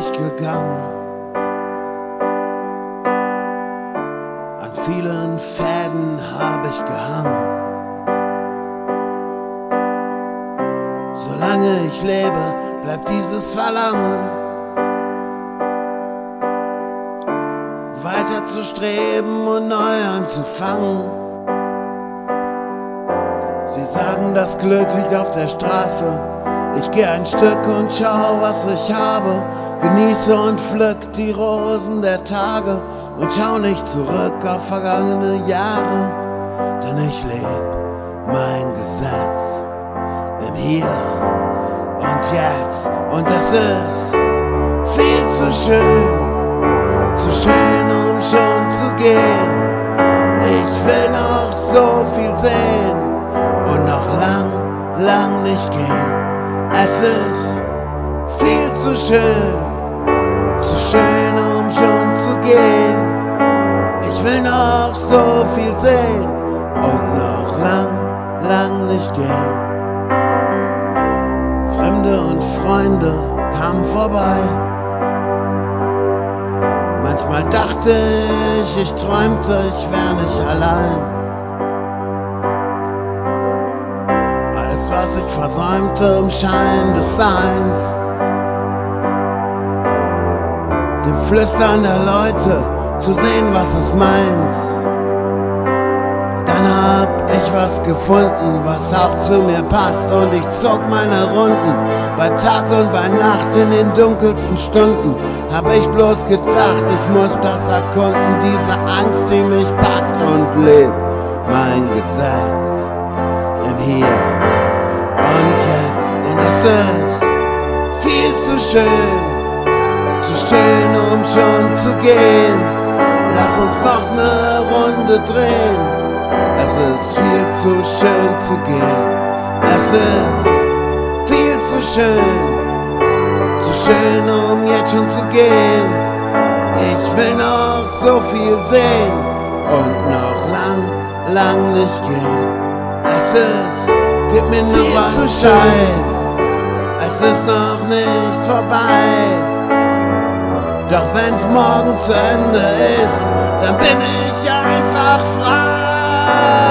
ich gegangen. An vielen Fäden habe ich gehangen. Solange ich lebe, bleibt dieses Verlangen. Weiter zu streben und neu anzufangen. Sie sagen, das Glück liegt auf der Straße. Ich gehe ein Stück und schau, was ich habe. Genieße und pflück die Rosen der Tage und schau nicht zurück auf vergangene Jahre. Denn ich lebe mein Gesetz im Hier und Jetzt. Und es ist viel zu schön, zu schön, um schon zu gehen. Ich will noch so viel sehen und noch lang, lang nicht gehen. Es ist viel zu schön, zu schön, um schon zu gehen. Ich will noch so viel sehen und noch lang, lang nicht gehen. Fremde und Freunde kamen vorbei. Manchmal dachte ich, ich träumte, ich wär nicht allein. Was ich versäumte im Schein des Seins. Dem Flüstern der Leute zu sehen, was es meint. Dann hab ich was gefunden, was auch zu mir passt und ich zog meine Runden. Bei Tag und bei Nacht in den dunkelsten Stunden hab ich bloß gedacht, ich muss das erkunden, diese Angst, die mich packt und lebt. Mein Gesetz im Hier schön, zu schön, um schon zu gehen. Lass uns noch ne Runde drehen. Es ist viel zu schön zu gehen. Es ist viel zu schön. Zu schön, um jetzt schon zu gehen. Ich will noch so viel sehen und noch lang, lang nicht gehen. Es ist, gib mir noch was. Zeit. Es ist noch vorbei. Doch wenn's morgen zu Ende ist, dann bin ich einfach frei.